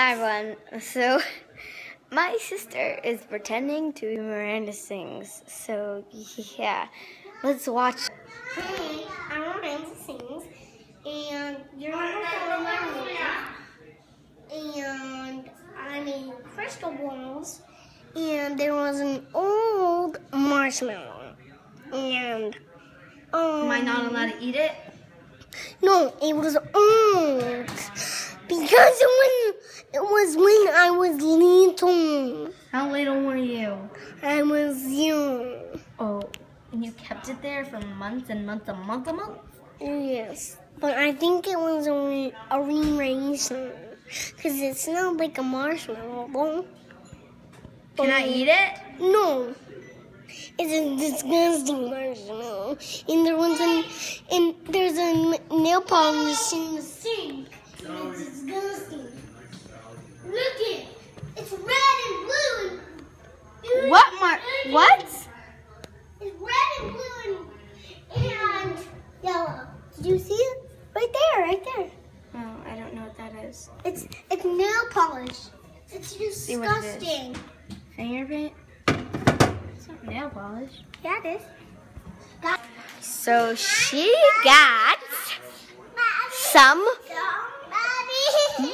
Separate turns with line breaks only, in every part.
Hi everyone. So my sister is pretending to be Miranda Sings. So yeah, let's watch.
Hey, I'm Miranda Sings, and you're my and I made crystal balls, and there was an old marshmallow, and um,
Am I not allowed to eat it?
No, it was old because it was when I was little.
How little were you?
I was young.
Oh, and you kept it there for months and months and months and months?
Yes, but I think it was only a raisin because it smelled like a marshmallow.
Can I eat it?
No. It's a disgusting marshmallow. And there was an and there's a nail polish in the sink. It's disgusting. Look it. It's red and blue and
What mar- what?
It's red and blue and, and Did you see it? Right there, right there.
Oh, I don't know what that is.
It's it's nail polish. It's
what it
disgusting.
Finger paint? It's not nail polish.
Yeah, it is. Got
So she got some
Daddy.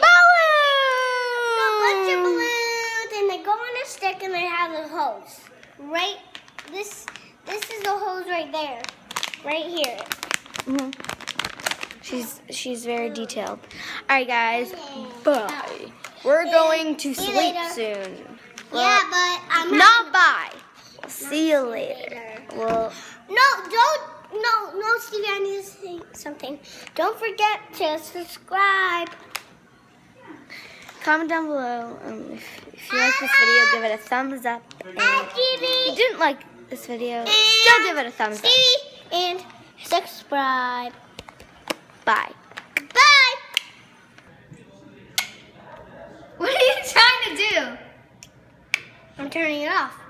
bunch of
balloons.
balloons and they go on a stick and they have a hose. Right this this is the hose right there. Right here.
Mhm. She's she's very detailed. All right, guys. Bye. We're going to sleep
later.
soon.
yeah, but I'm
Not bye. We'll see you later. Well,
No, don't no no Stevie, I need to say something. Don't forget to subscribe.
comment down below um, if, if you like this video. Give it a thumbs up. And if you didn't like this video, still give it a thumbs up.
Stevie and subscribe.
Bye.
Bye.
What are you trying to do?
I'm turning it off.